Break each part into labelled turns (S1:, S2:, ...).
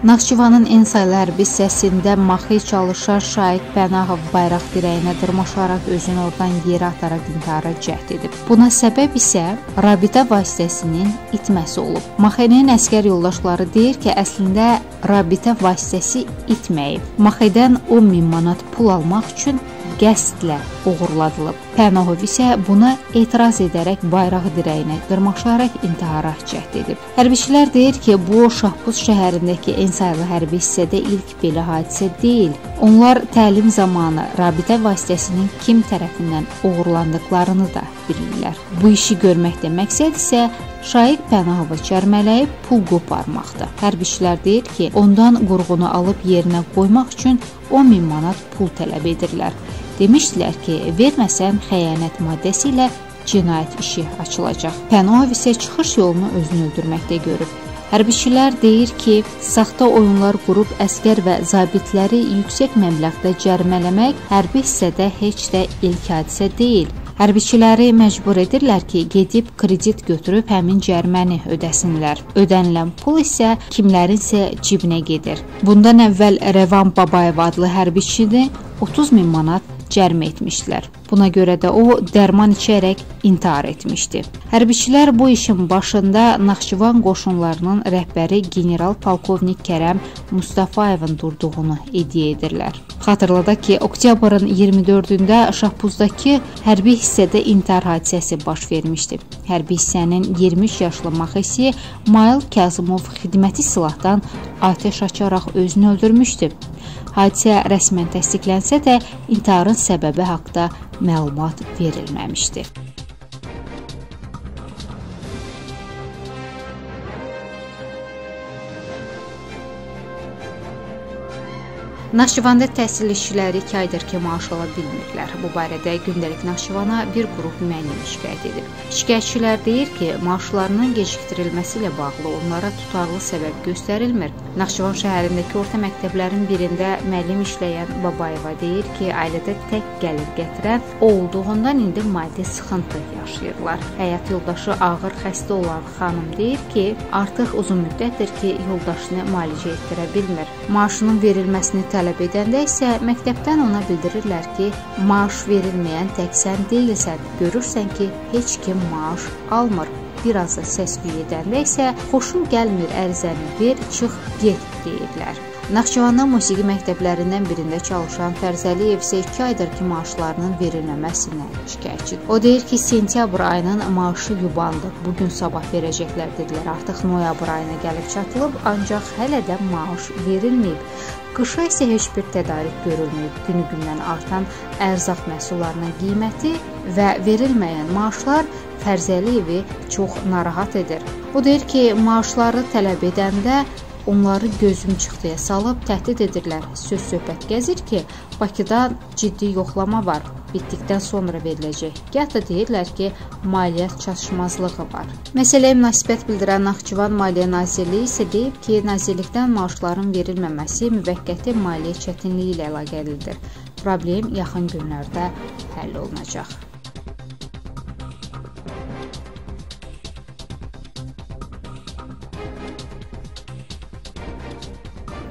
S1: Naxçıvanın Ensaylı hərbi hissəsində maxi çalışan Şaiq Pənahov bayraq dirəyinə dırmaşaraq özünü oradan yerə ataraq intihara cəhd edib. Buna səbəb isə rabitə vasitəsinin itməsi olub. Maxenin əskər yoldaşları deyir ki, əslində rabitə vasitəsi itməyib. Maxedən 10 min manat pul almaq üçün qəsdlə uğurladılıb. Pənahov isə buna etiraz edərək bayraq dirəyinə dırmaşaraq intihara cəhd edib. Hərbçilər deyir ki, bu Şahbuz şəhərindəki Ensaylı hərbi hissədə ilk belə hadisə deyil. Onlar təlim zamanı rabitə vasitəsinin kim tərəfindən uğurlandıqlarını da bilirlər. Bu işi görməkdə məqsəd isə Şaiq Pənahovu çərmələyib pul qoparmaqdır. Hərbçilər deyir ki, ondan qurğunu alıb yerinə qoymaq üçün 10 min manat pul tələb edirlər. Demişdilər ki, verməsən xəyanət maddəsi ilə cinayət işi açılacaq. Pənov isə çıxış yolunu özünü öldürməkdə görüb. Hərbiçilər deyir ki, saxta oyunlar qurub əskər və zabitləri yüksək məbləğdə cərimələmək hərbi hissədə heç də ilk hadisə deyil. Hərbiçiləri məcbur edirlər ki, gedib kredit götürüb həmin cəriməni ödəsinlər. Ödənilən pul isə kimlərinsə cibinə gedir. Bundan əvvəl Rəvan Babayev adlı hərbiçini 30 min manat cərimə etmişdilər. Buna görə də o dərman içərək intihar etmişdi. Hərbiçilər bu işin başında Naxçıvan qoşunlarının rəhbəri general polkovnik Kərəm Mustafayevin durduğunu iddia edirlər. Xatırladaq ki, oktyabrın 24-də Şahbuzdakı hərbi hissədə intihar hadisəsi baş vermişdi. Hərbi hissənin 23 yaşlı maxisi Mayıl Kazımov xidməti silahdan atəş açaraq özünü öldürmüşdü. Hadisə rəsmən təsdiqlənsə də intiharın səbəbi haqqında məlumat verilməmişdir. Naxçıvanda təhsil işçiləri 2 aydır ki, maaş ala bilmirlər. Bu barədə gündəlik Naxçıvana bir qrup müəllim şikayət edib. Şikayətçilər deyir ki, maaşlarının gecikdirilməsi ilə bağlı onlara tutarlı səbəb göstərilmir. Naxçıvan şəhərindəki orta məktəblərin birində müəllim işləyən Babayeva deyir ki, ailədə tək gəlir gətirən o olduğundan indi maddi sıxıntı yaşayırlar. Həyat yoldaşı ağır xəstə olan xanım deyir ki, artıq uzun müddətdir ki, yoldaşını müalicə etdirə bilmir. Maaşının verilməsini tələb edəndə isə məktəbdən ona bildirirlər ki, maaş verilməyən tək sən deyilsən. Görürsən ki, heç kim maaş almır. Biraz da səs-küy edəndə isə xoşum gəlmir ərizəni ver, çıx, get deyirlər. Naxçıvanda musiqi məktəblərindən birində çalışan Fərzəliyev isə 2 aydır ki, maaşlarının verilməməsindən şikayətçidir. O deyir ki, sentyabr ayının maaşı yubandı. Bu gün sabah verəcəklər dedilər. Artıq noyabr ayına gəlib çatılıb, ancaq hələ də maaş verilməyib. Qışa isə heç bir tədarük görülməyib. Günü-gündən artan ərzaq məhsullarının qiyməti və verilməyən maaşlar Fərzəliyevi çox narahat edir. O deyir ki, maaşları tələb edəndə onları gözüm çıxdıya salıb təhdid edirlər. Söz söhbət gəzir ki, Bakıda ciddi yoxlama var. Bitdikdən sonra veriləcək. Da deyirlər ki, maliyyət çatışmazlığı var. Məsələyə münasibət bildirən Naxçıvan Maliyyə Nazirliyi isə deyib ki, nazirlikdən maaşların verilməməsi müvəqqəti maliyyə çətinliyi ilə əlaqəlidir. Problem yaxın günlərdə həll olunacaq.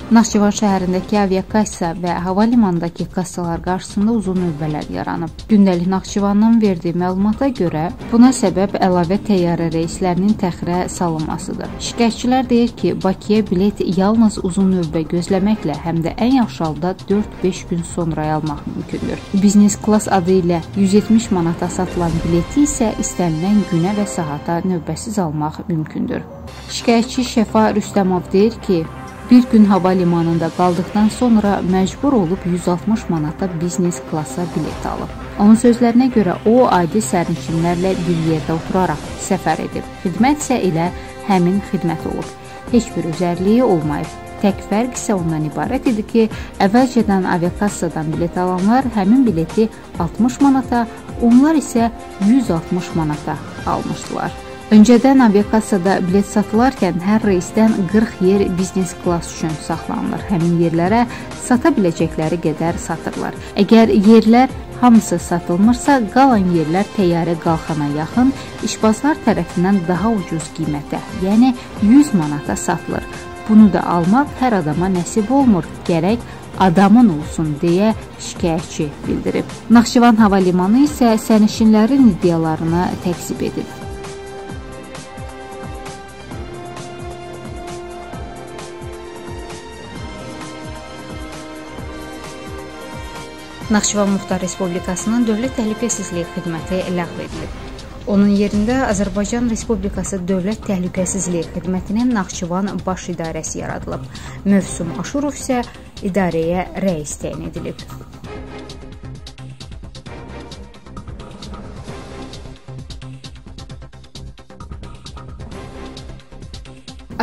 S1: Naxçıvan şəhərindəki aviakassa və hava limanındakı kassalar qarşısında uzun növbələr yaranıb. Gündəlik Naxçıvanın verdiyi məlumata görə buna səbəb əlavə təyyarə reyslərinin təxirə salınmasıdır. Şikayətçilər deyir ki, Bakıya bilet yalnız uzun növbə gözləməklə, həm də ən yaxşı halda 4-5 gün sonra almaq mümkündür. Biznes klass adı ilə 170 manata satılan bileti isə istənilən günə və saata növbəsiz almaq mümkündür. Şikayətçi Şəfa Rüstəmov deyir ki, Bir gün hava limanında qaldıqdan sonra məcbur olub 160 manata biznes klassa bilet alıb. Onun sözlərinə görə o adi sərnişinlərlə bir yerdə oturaraq səfər edib. Xidmət isə elə həmin xidmət olub. Heç bir özərliyi olmayıb. Tək fərq isə ondan ibarət idi ki, əvvəlcədən aviakassadan bilet alanlar həmin bileti 60 manata, onlar isə 160 manata almışdılar. Öncədən aviakassada bilet satılarkən hər reysdən 40 yer biznes klass üçün saxlanılır. Həmin yerlərə sata biləcəkləri qədər satırlar. Əgər yerlər hamısı satılmırsa, qalan yerlər təyyarə qalxana yaxın işbazlar tərəfindən daha ucuz qiymətə, yəni 100 manata satılır. Bunu da almaq hər adama nəsib olmur. Gərək adamın olsun deyə şikayətçi bildirib. Naxçıvan hava limanı isə sərnişinlərin iddialarını təkzib edib. Naxçıvan Muxtar Respublikasının Dövlət Təhlükəsizliyi Xidməti ləğv edilib. Onun yerində Azərbaycan Respublikası Dövlət Təhlükəsizliyi Xidmətinin Naxçıvan Baş İdarəsi yaradılıb. Mövsum Aşurov isə idarəyə rəis təyin edilib.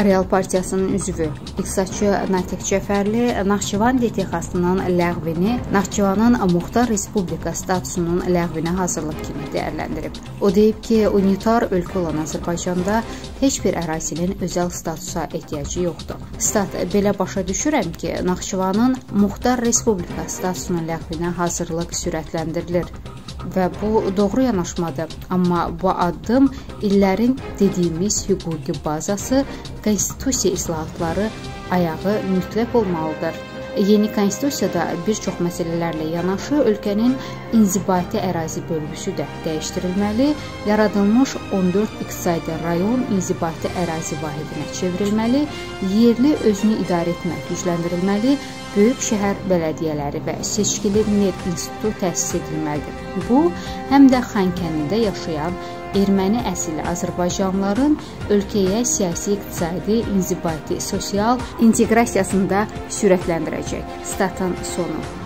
S1: Real Partiyasının üzvü iqtisadçı Natiq Cəfərli Naxçıvan DTX-sının ləğvini Naxçıvanın Muxtar Respublika statusunun ləğvinə hazırlıq kimi dəyərləndirib. O deyib ki, unitar ölkə olan Azərbaycanda heç bir ərazinin özəl statusa ehtiyacı yoxdur. Stat belə başa düşürəm ki, Naxçıvanın Muxtar Respublika statusunun ləğvinə hazırlıq sürətləndirilir və bu doğru yanaşmadır. Amma bu addım illərin dediyimiz hüquqi bazası konstitusiya islahatları ayağı mütləq olmalıdır. Yeni konstitusiyada bir çox məsələlərlə yanaşı ölkənin inzibati ərazi bölgüsü də dəyişdirilməli, yaradılmış 14 iqtisadi rayon inzibati ərazi vahidinə çevrilməli, yerli özünü idarə etmək gücləndirilməli, böyük şəhər bələdiyyələri və seçkili ner institutu təsis edilməlidir. Bu, həm də Xankəndində yaşayan erməni əsilli azərbaycanlıların ölkəyə siyasi, iqtisadi, inzibati, sosial inteqrasiyasında sürətləndirəcək. Statın sonu.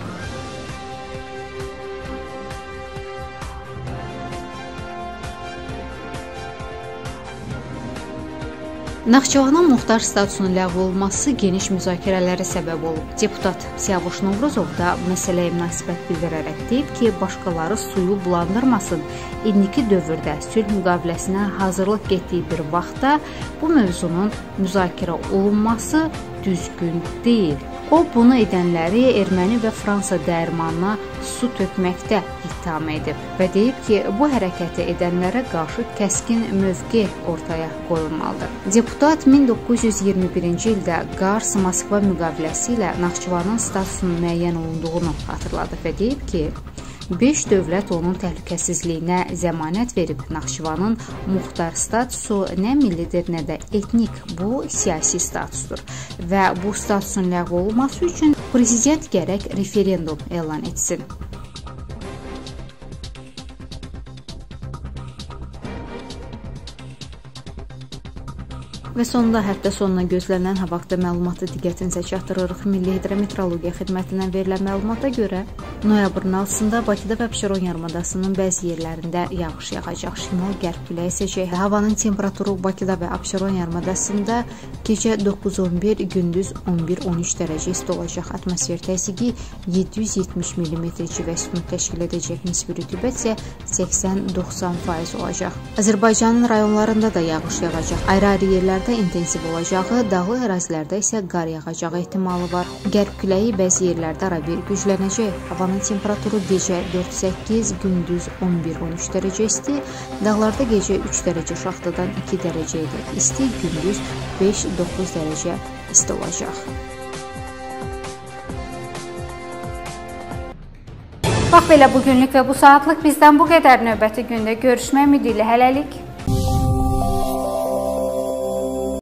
S1: Naxçıvanın muxtar statusunun ləğv olunması geniş müzakirələrə səbəb olub. Deputat Siyavuş Novruzov da məsələyə münasibət bildirərək deyib ki, başqaları suyu bulandırmasın. İndiki dövrdə sülh müqaviləsinə hazırlıq getdiyi bir vaxtda bu mövzunun müzakirə olunması düzgün deyil. O bunu edənləri erməni və Fransa dərmanına su tökməkdə ittiham edib və deyib ki, bu hərəkəti edənlərə qarşı kəskin mövqe ortaya qoyulmalıdır. Deputat 1921-ci ildə Qars-Moskva müqaviləsi ilə Naxçıvanın statusunun müəyyən olunduğunu xatırladıb və deyib ki, 5 dövlət onun təhlükəsizliyinə zəmanət verib. Naxçıvanın muxtar statusu nə millidir, nə də etnik. Bu siyasi statusdur və bu statusun ləğv olunması üçün prezident gərək referendum elan etsin. Və sonunda həftə sonuna gözlənilən hava haqqında məlumatı diqqətinizə çatdırırıq. Milli Hidrometeorologiya Xidmətindən verilən məlumata görə noyabrın 6-sında Bakıda və Abşeron yarımadasının bəzi yerlərində yağış yağacaq. Şimal-qərb küləyi əsəcək. Havanın temperaturu Bakıda və Abşeron yarımadasında gecə 9-11, gündüz 11-13 dərəcə isti olacaq. Atmosfer təzyiqi 770 mm civə sütunu təşkil edəcək. Nisbi rütubət isə 80-90% olacaq. Azərbaycanın rayonlarında da yağış yağacaq. Ayrı-ayrı yerlərdə intensiv olacağı, dağlıq ərazilərdə isə qar yağacağı ehtimalı var. Qərb küləyi bəzi yerlərdə arabir güclənəcək. Havanın temperaturu gecə 4-8, gündüz 11-13 dərəcə isti, dağlarda gecə 3 dərəcə şaxtadan 2 dərəcə ilə isti, gündüz 5-9 dərəcə isti olacaq.
S2: Bax belə bugünlük və bu saatlıq bizdən bu qədər növbəti gündə görüşmək ümidi ilə hələlik.